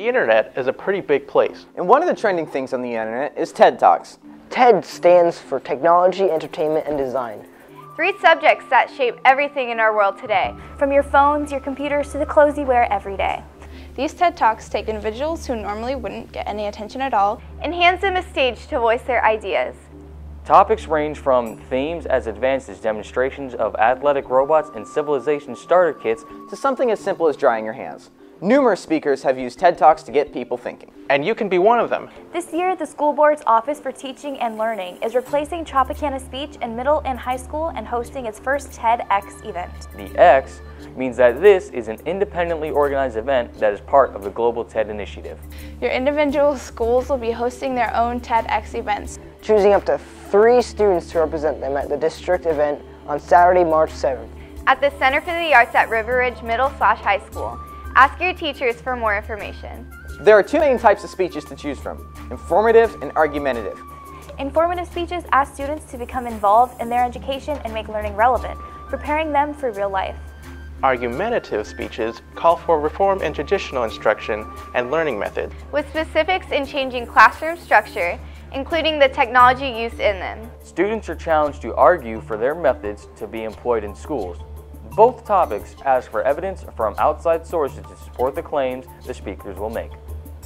The internet is a pretty big place. And one of the trending things on the internet is TED Talks. TED stands for Technology, Entertainment, and Design. Three subjects that shape everything in our world today. From your phones, your computers, to the clothes you wear every day. These TED Talks take individuals who normally wouldn't get any attention at all and hands them a stage to voice their ideas. Topics range from themes as advanced as demonstrations of athletic robots and civilization starter kits to something as simple as drying your hands. Numerous speakers have used TED Talks to get people thinking. And you can be one of them. This year, the School Board's Office for Teaching and Learning is replacing Tropicana Speech in middle and high school and hosting its first TEDx event. The X means that this is an independently organized event that is part of the Global TED Initiative. Your individual schools will be hosting their own TEDx events. Choosing up to three students to represent them at the district event on Saturday, March 7th. At the Center for the Arts at River Ridge Middle slash High School. Ask your teachers for more information. There are two main types of speeches to choose from, informative and argumentative. Informative speeches ask students to become involved in their education and make learning relevant, preparing them for real life. Argumentative speeches call for reform in traditional instruction and learning methods. With specifics in changing classroom structure, including the technology used in them. Students are challenged to argue for their methods to be employed in schools. Both topics ask for evidence from outside sources to support the claims the speakers will make.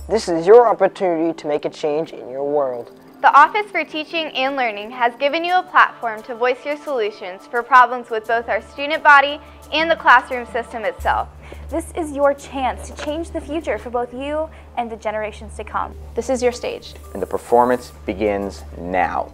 This is your opportunity to make a change in your world. The Office for Teaching and Learning has given you a platform to voice your solutions for problems with both our student body and the classroom system itself. This is your chance to change the future for both you and the generations to come. This is your stage. And the performance begins now.